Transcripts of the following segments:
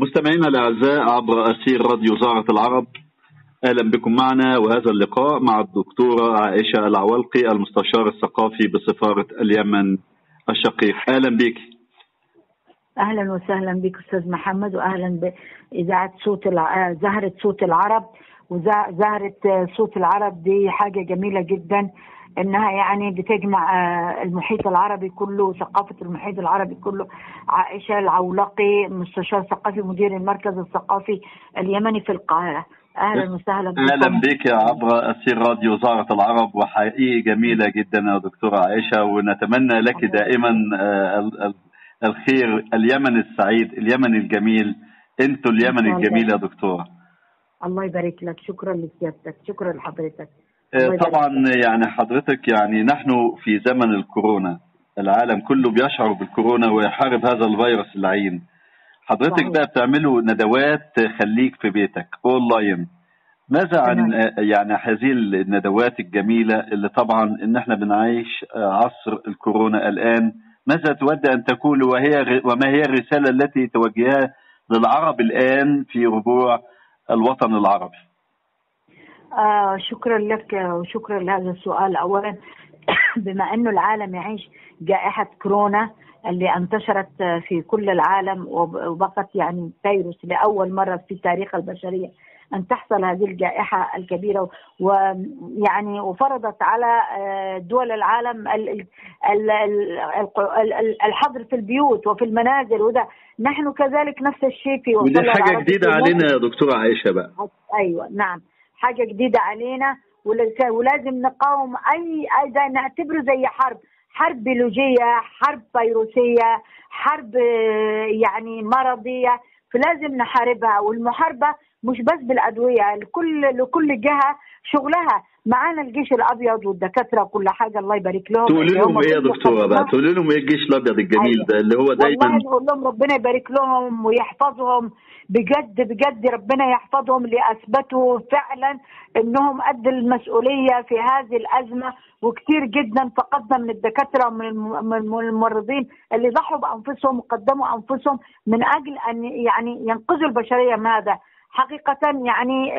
مستمعينا الأعزاء عبر أسير راديو زهرة العرب أهلا بكم معنا وهذا اللقاء مع الدكتورة عائشة العوالقي المستشار الثقافي بسفارة اليمن الشقيق. أهلا بك أهلا وسهلا بك أستاذ محمد واهلا بإذاعة صوت الع... زهرة صوت العرب. وزهره صوت العرب دي حاجة جميلة جدا إنها يعني بتجمع المحيط العربي كله ثقافة المحيط العربي كله. عائشة العولقي مستشار ثقافي مدير المركز الثقافي اليمني في القاهرة. أهلا وسهلا بكم. أهلا بك عبر أسير راديو زهرة العرب وحقيقي جميلة جدا يا دكتورة عائشة ونتمنى لك دائما الخير. اليمن السعيد اليمن الجميل. أنتوا اليمن الجميل يا دكتورة. الله يبارك لك. شكرا لسيادتك شكرا لحضرتك. طبعا يعني حضرتك يعني نحن في زمن الكورونا. العالم كله بيشعر بالكورونا ويحارب هذا الفيروس اللعين. حضرتك صحيح. بقى بتعملوا ندوات خليك في بيتك. أونلاين. ماذا عن يعني هذه الندوات الجميلة اللي طبعا إن إحنا بنعيش عصر الكورونا الآن؟ ماذا تود أن تقول؟ وهي وما هي الرسالة التي توجهها للعرب الآن في ربوع الوطن العربي. آه شكرا لك وشكرا لهذا السؤال. اولا بما انه العالم يعيش جائحة كورونا اللي انتشرت في كل العالم وبقت يعني فيروس لأول مرة في تاريخ البشرية أن تحصل هذه الجائحة الكبيرة. ويعني وفرضت على دول العالم الحظر في البيوت وفي المنازل وده. نحن كذلك نفس الشيء في ودي حاجة جديدة علينا يا دكتورة عائشة بقى. أيوه نعم. حاجة جديدة علينا. ولازم نقاوم أي اي نعتبره زي حرب. حرب بيولوجية حرب فيروسية حرب يعني مرضية. فلازم نحاربها. والمحاربة مش بس بالأدوية لكل لكل جهة شغلها. معانا الجيش الأبيض والدكاترة وكل حاجة الله يبارك لهم. تقولي لهم إيه يا دكتورة بقى؟ تقولي لهم إيه الجيش الأبيض الجميل ده اللي هو دايما والله نقول لهم ربنا يبارك لهم ويحفظهم. بجد بجد ربنا يحفظهم اللي اثبتوا فعلا إنهم قد المسؤولية في هذه الأزمة. وكثير جدا فقدنا من الدكاترة ومن الممرضين اللي ضحوا بأنفسهم وقدموا أنفسهم من أجل أن يعني ينقذوا البشرية من هذا. حقيقة يعني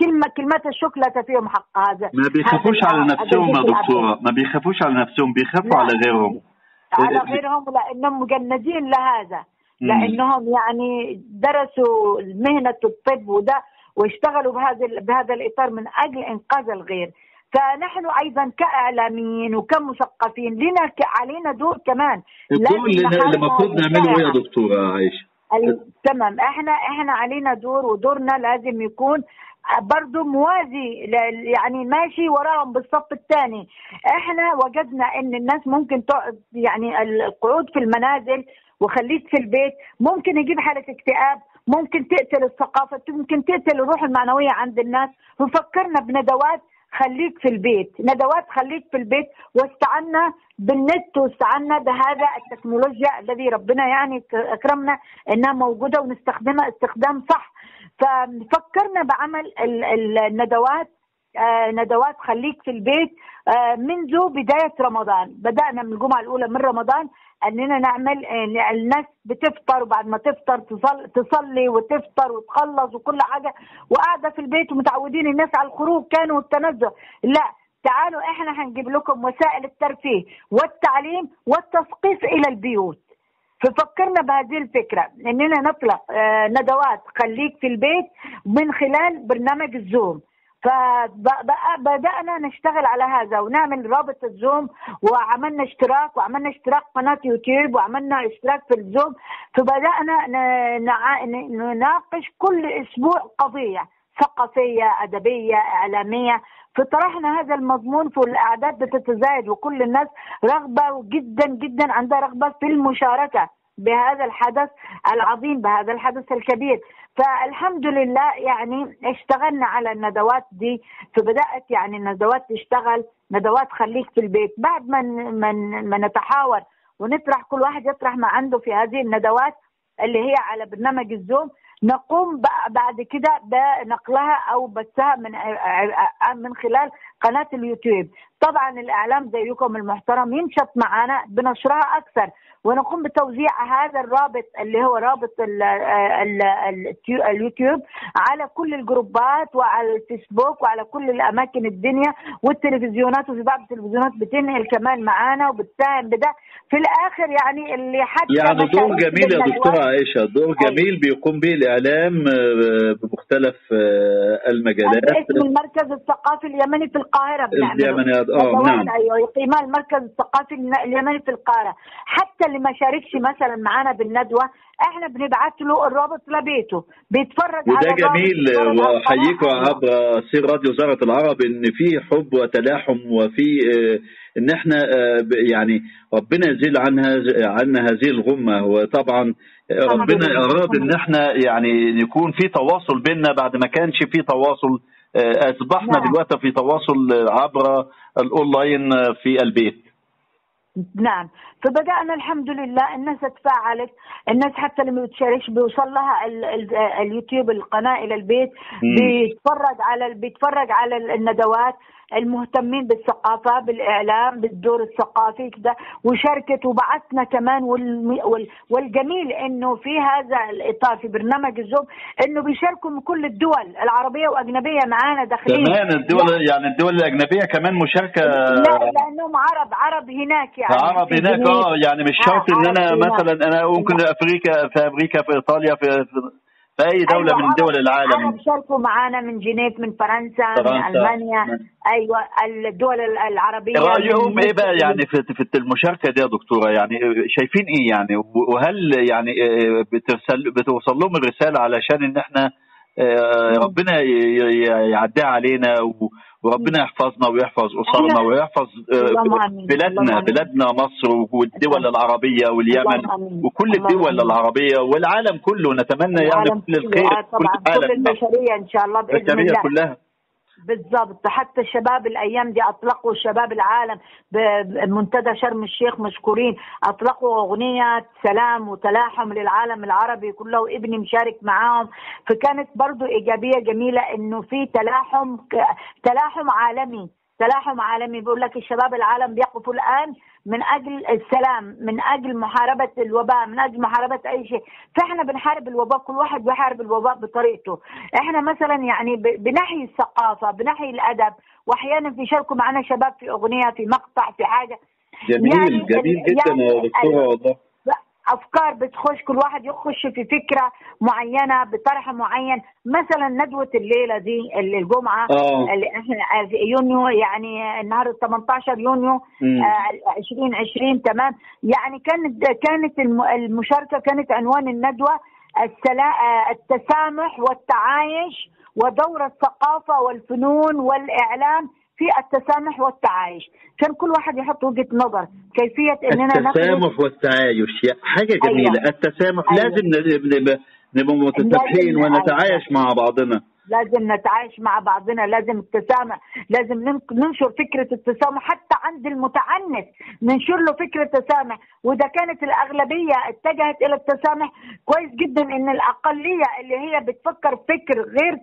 كلمة كلمات الشكر لا تفيهم حق هذا. ما بيخافوش على نفسهم يا دكتورة. ما بيخافوش على نفسهم بيخافوا على غيرهم. على غيرهم لأنهم مجندين لهذا. لأنهم يعني درسوا مهنة الطب وده واشتغلوا بهذا بهذا الإطار من أجل إنقاذ الغير. فنحن أيضا كإعلاميين وكمثقفين لنا علينا دور كمان. الدور اللي المفروض نعمله إيه يا دكتورة عائشه؟ تمام. إحنا إحنا علينا دور ودورنا لازم يكون برضه موازي يعني ماشي وراهم بالصف الثاني. إحنا وجدنا ان الناس ممكن تقعد يعني القعود في المنازل وخليك في البيت ممكن يجيب حالة اكتئاب ممكن تقتل الثقافة ممكن تقتل الروح المعنوية عند الناس. وفكرنا بندوات خليك في البيت. ندوات خليك في البيت. واستعنا بالنت واستعنا بهذا التكنولوجيا الذي ربنا يعني أكرمنا إنها موجودة ونستخدمها استخدام صح. ففكرنا بعمل الندوات ندوات خليك في البيت. آه منذ بداية رمضان. بدأنا من الجمعة الأولى من رمضان أننا نعمل آه الناس بتفطر وبعد ما تفطر تصلي, وتفطر وتخلص وكل حاجة. وقاعدة في البيت ومتعودين الناس على الخروج كانوا والتنزه. لا تعالوا إحنا هنجيب لكم وسائل الترفيه والتعليم والتثقيف إلى البيوت. ففكرنا بهذه الفكرة إننا نطلق ندوات خليك في البيت من خلال برنامج الزوم. فبدأنا نشتغل على هذا ونعمل رابط الزوم وعملنا اشتراك وعملنا اشتراك قناة يوتيوب وعملنا اشتراك في الزوم فبدأنا نناقش كل أسبوع قضية ثقافية أدبية إعلامية فطرحنا هذا المضمون فالأعداد بتتزايد وكل الناس رغبة جدا جدا عندها رغبة في المشاركة. بهذا الحدث العظيم بهذا الحدث الكبير. فالحمد لله يعني اشتغلنا على الندوات دي. فبدات يعني الندوات تشتغل ندوات خليك في البيت. بعد ما من ما نتحاور ونطرح كل واحد يطرح ما عنده في هذه الندوات اللي هي على برنامج الزوم نقوم بعد كده بنقلها أو بثها من من خلال قناة اليوتيوب. طبعا الإعلام زيكم المحترم ينشط معنا بنشرها أكثر. ونقوم بتوزيع هذا الرابط اللي هو رابط ال ال ال اليوتيوب على كل الجروبات وعلى الفيسبوك وعلى كل الأماكن الدنيا والتلفزيونات. وفي بعض التلفزيونات بتنقل كمان معانا وبتساهم بده. في الآخر يعني اللي حتى يعني دور جميل يا بالندوات- دكتورة عائشة. دور جميل بيقوم به الإعلام آه، بمختلف آه، المجالات. اسم المركز الثقافي اليمني في القاهرة بنعمله آه ندوات نعم. أيوه يقيمها المركز الثقافي اليمني في القاهرة. حتى اللي ما شاركش مثلا معانا بالندوة إحنا بنبعت له الرابط لبيته. بيتفرج وده على جميل. وأحييكم عبر سير راديو زهرة العرب إن في حب وتلاحم وفي آه، إن إحنا آه، يعني ربنا يزيل عنها عنا هذه الغمة. وطبعا آه، ربنا اراد إن إحنا يعني يكون في تواصل بيننا بعد ما كانش في تواصل آه، أصبحنا نعم. دلوقتي في تواصل عبر الأونلاين آه، في البيت. نعم. فبدأنا الحمد لله. الناس تفاعلت. الناس حتى اللي ما بتشاركش بيوصل لها ال ال اليوتيوب القناة إلى البيت مم. بيتفرج على بيتفرج على الندوات. المهتمين بالثقافة بالإعلام بالدور الثقافي كده وشاركت وبعثنا كمان والجميل إنه في هذا الإطار في برنامج الزوم إنه بيشاركوا من كل الدول العربية وأجنبية معانا داخلين كمان الدول يعني الدول الأجنبية كمان مشاركة لا لأنهم عرب عرب هناك يعني عرب هناك. آه يعني مش آه، شرط أنا هناك. مثلا أنا ممكن لا. أفريقيا في أمريكا في إيطاليا في في في اي دولة أيوة من دول العالم شاركوا معانا من جنيف من فرنسا, فرنسا. من ألمانيا نعم. أيوه الدول العربية رايهم من إيه بقى. يعني في في المشاركة دي يا دكتورة يعني شايفين إيه يعني وهل يعني آه، بترسل بتوصل لهم الرسالة علشان إن إحنا آه،. ربنا يعديها علينا و- وربنا يحفظنا ويحفظ أسرنا ويحفظ آه، بلادنا. بلادنا مصر والدول العربية واليمن. وكل الدول. العربية والعالم كله. نتمنى يعني كل. الخير آه كل العالم. البشريه إن شاء الله بإذن الله. كلها. بالضبط. حتى الشباب الأيام دي أطلقوا شباب العالم بمنتدى شرم الشيخ مشكورين. أطلقوا أغنية سلام وتلاحم للعالم العربي كله وابني مشارك معاهم. فكانت برضو إيجابية جميلة إنه في تلاحم تلاحم عالمي. تلاحم عالمي. بيقول لك الشباب العالم بيقفوا الآن من أجل السلام من أجل محاربة الوباء من أجل محاربة أي شيء. فإحنا بنحارب الوباء كل واحد بيحارب الوباء بطريقته. إحنا مثلا يعني بنحيي الثقافة بنحيي الأدب واحيانا بيشاركوا معنا شباب في أغنية في مقطع في حاجة. جميل يعني جميل جدا يعني يا دكتوره والله. أفكار بتخش كل واحد يخش في فكرة معينة بطرح معين. مثلا ندوة الليلة دي اللي الجمعة آه. اللي إحنا في يونيو يعني النهارده 18 يونيو مم. آه، 2020 تمام. يعني كانت كانت الم- المشاركة كانت عنوان الندوة السلا... آه، التسامح والتعايش ودور الثقافة والفنون والإعلام في التسامح والتعايش كان كل واحد يحط وجهة نظر كيفية إننا التسامح والتعايش يا- حاجة جميلة أيوة. التسامح أيوة. لازم نبقى متسامحين ونتعايش أيوة. مع بعضنا لازم نتعايش مع بعضنا لازم التسامح لازم نن- ننشر فكرة التسامح حتى عند المتعنت ننشر له فكرة التسامح وإذا كانت الأغلبية اتجهت إلى التسامح كويس جدا إن الأقلية اللي هي بتفكر فكر غير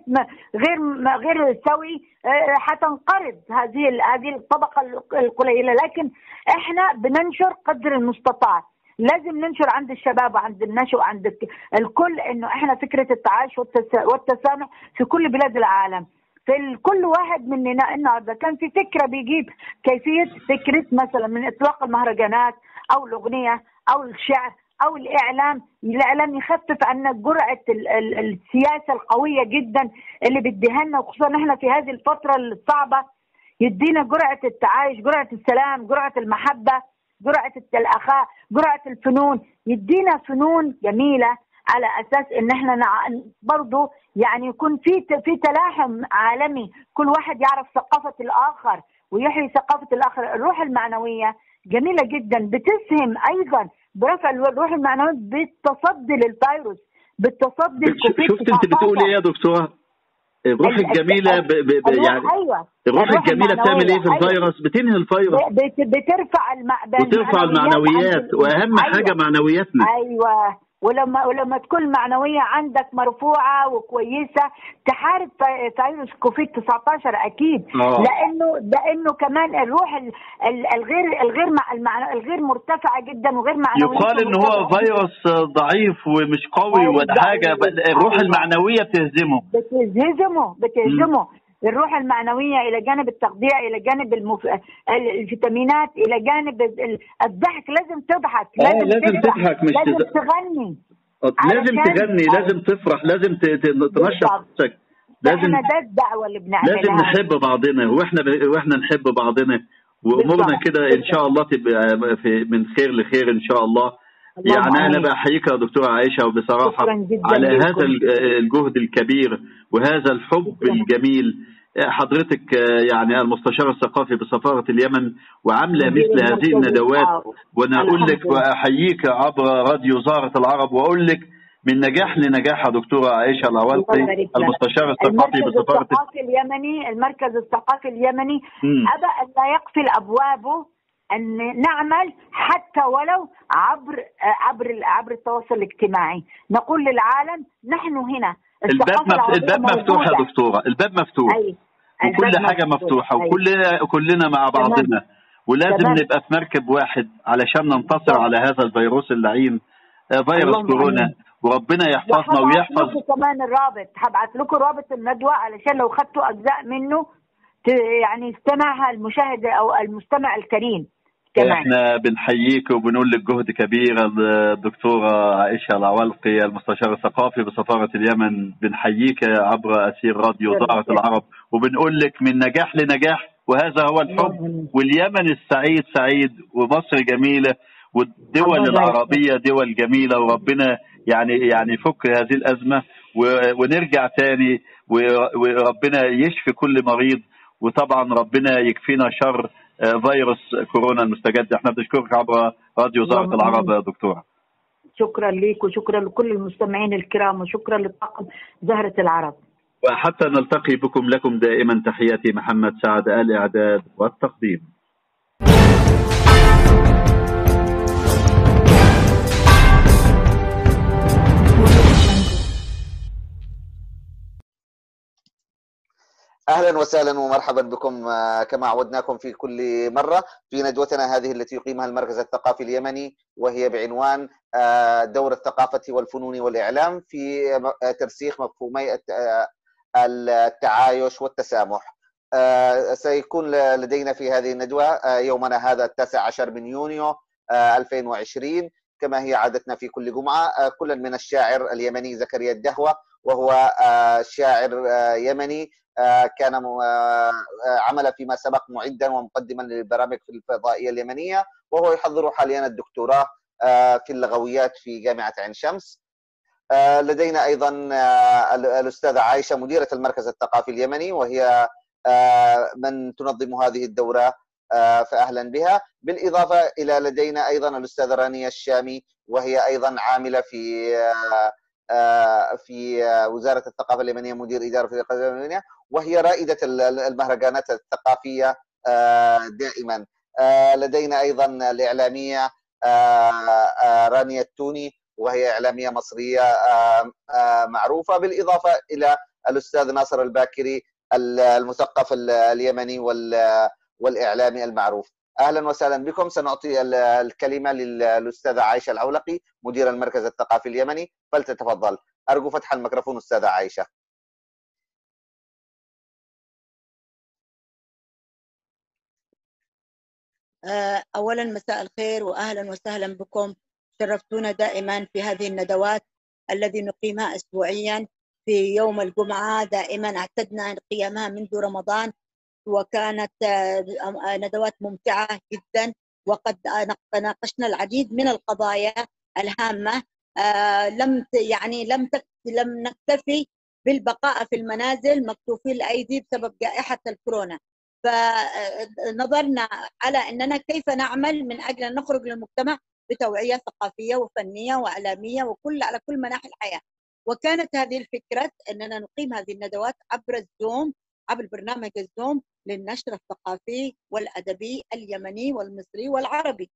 غير غير سوي آه، هتنقرض هذه هذه الطبقة ال- القليلة. لكن إحنا بننشر قدر المستطاع. لازم ننشر عند الشباب وعند النشء وعند الك- الكل إنه إحنا فكرة التعايش والتس- والتسامح في كل بلاد العالم. في كل واحد مننا النهارده كان في فكرة بيجيب كيفية فكرة مثلا من إطلاق المهرجانات أو الأغنية أو الشعر أو الإعلام الإعلام يخفف عنا جرعة ال- ال- السياسة القوية جدا اللي بيديها لنا وخصوصا إحنا في هذه الفترة الصعبة يدينا جرعة التعايش جرعة السلام جرعة المحبة. جرعة الاخاء جرعة الفنون يدينا فنون جميلة على أساس إن إحنا نع... برضه يعني يكون في في تلاحم عالمي كل واحد يعرف ثقافة الآخر ويحيي ثقافة الآخر. الروح المعنوية جميلة جدا بتسهم أيضا برفع الروح المعنوية بالتصدي للفيروس بالتصدي شفت أنت بتقول إيه يا دكتوره الروح ال- الجميلة ب... ب... ب... الروح- يعني أيوه. الروح الجميلة بتعمل إيه في المعنوية، أيوة. الفيروس؟ بتنهي الفيروس. بت- بترفع الم... وترفع المعنويات. وأهم أيوة. حاجة معنوياتنا. أيوه. ولما ولما تكون المعنوية عندك مرفوعة وكويسة تحارب في- فيروس كوفيد 19 أكيد آه. لأنه لأنه كمان الروح ال- ال- الغير الغير مع الغير مرتفعة جدا وغير معنوية يقال إن هو فيروس ضعيف ومش قوي ولا حاجة. الروح. المعنوية بتهزمه بتهزمه بتهزمه الروح المعنوية إلى جانب التغذية إلى جانب المف... ال- الفيتامينات إلى جانب ال- الضحك لازم تضحك آه، لازم تضحك، مش لازم تز- تغني. لازم علشان- تغني لازم تفرح لازم تنشط. نفسك. لازم ده الدعوة اللي بنعملها. لازم نحب بعضنا وإحنا ب... وإحنا نحب بعضنا. وأمورنا. كده إن شاء الله تبقى في من خير لخير إن شاء الله. يعني أنا آمين. بحييك يا وبصراحة شكراً جداً على. هذا ال- الجهد الكبير وهذا الحب شكراً. الجميل حضرتك يعني المستشار الثقافي بسفارة اليمن وعاملة مدير مثل هذه الندوات. وأنا أقول الحمد لك لله. وأحييك عبر راديو زهرة العرب وأقول لك من نجاح لنجاح يا دكتورة عائشة الله العوالقي. المستشار الثقافي الثقافي اليمني المركز الثقافي اليمني. أبى أن لا يقفل أبوابه أن نعمل حتى ولو عبر عبر عبر التواصل الاجتماعي نقول للعالم نحن هنا الباب مف... الباب مفتوح يا. دكتورة الباب مفتوح أي. وكل حاجة مفتوح. مفتوحة أي. وكلنا كلنا مع تمام. بعضنا ولازم تمام. نبقى في مركب واحد علشان ننتصر. على هذا الفيروس اللعين آه، فيروس كورونا. وربنا يحفظنا ويحفظ كمان الرابط هبعت لكم رابط الندوة علشان لو خدتوا أجزاء منه يعني يستمعها المشاهد أو المستمع الكريم كمان إحنا بنحييك وبنقول لك جهد كبير. الدكتورة عائشة العوالقي المستشار الثقافي بسفارة اليمن بنحييك عبر أسير راديو. زهره العرب. وبنقول لك من نجاح لنجاح وهذا هو الحب. واليمن السعيد سعيد ومصر جميلة والدول العربية دول جميلة وربنا يعني يعني يفك هذه الأزمة. و- ونرجع تاني وربنا يشفي كل مريض. وطبعا ربنا يكفينا شر. فيروس كورونا المستجد. إحنا بنشكرك عبر راديو زهرة اللهم العرب. يا دكتورة. شكرا ليك وشكرا لكل المستمعين الكرام وشكرا لطاقم زهرة العرب. وحتى نلتقي بكم لكم دائما. تحياتي محمد سعد الإعداد والتقديم. أهلا وسهلا ومرحبا بكم آه، كما عودناكم في كل مرة في ندوتنا هذه التي يقيمها المركز الثقافي اليمني وهي بعنوان آه، دور الثقافة والفنون والإعلام في م- ترسيخ مفهومي الت- آه، التعايش والتسامح. آه، سيكون لدينا في هذه الندوه آه، يومنا هذا التاسع عشر من يونيو آه، 2020 كما هي عادتنا في كل جمعة آه، كلا من الشاعر اليمني زكريا الدهوة وهو آه، شاعر آه، يمني آه، كان م- آه، آه، عمل فيما سبق معدا ومقدما للبرامج في الفضائية اليمنية وهو يحضر حاليا الدكتوراه آه، في اللغويات في جامعة عين شمس. آه، لدينا أيضا آه، ال- الأستاذة عائشه مديرة المركز الثقافي اليمني وهي آه، من تنظم هذه الدورة آه، فاهلا بها. بالإضافة إلى لدينا أيضا الأستاذة رانيا الشامي وهي أيضا عاملة في آه، آه، في آه، وزارة الثقافة اليمنية مدير إدارة الثقافة اليمنية. وهي رائدة ال- ال- المهرجانات الثقافية آه، دائما. آه، لدينا أيضا الإعلامية آه، رانيا التوني وهي إعلامية مصرية معروفة بالإضافة إلى الأستاذ ناصر الباكري ال- المثقف ال- اليمني وال- والإعلامي المعروف. أهلا وسهلا بكم. سنعطي ال- الكلمة للأستاذة عائشه العولقي مدير المركز الثقافي اليمني. فلتتفضل. أرجو فتح الميكروفون أستاذة عائشه آه، أولا مساء الخير وأهلا وسهلا بكم. شرفتونا دائما في هذه الندوات الذي نقيمها أسبوعيا في يوم الجمعة. دائما أعتدنا قيامها منذ رمضان وكانت آه، ندوات ممتعة جدا وقد ناقشنا العديد من القضايا الهامة. آه، لم يعني لم لم نكتفي بالبقاء في المنازل مكتوفي الأيدي بسبب جائحة الكورونا. فنظرنا على أننا كيف نعمل من أجل أن نخرج للمجتمع بتوعية ثقافية وفنية وإعلامية وكل على كل مناحي الحياة. وكانت هذه الفكرة أننا نقيم هذه الندوات عبر الزوم عبر برنامج الزوم للنشر الثقافي والأدبي اليمني والمصري والعربي.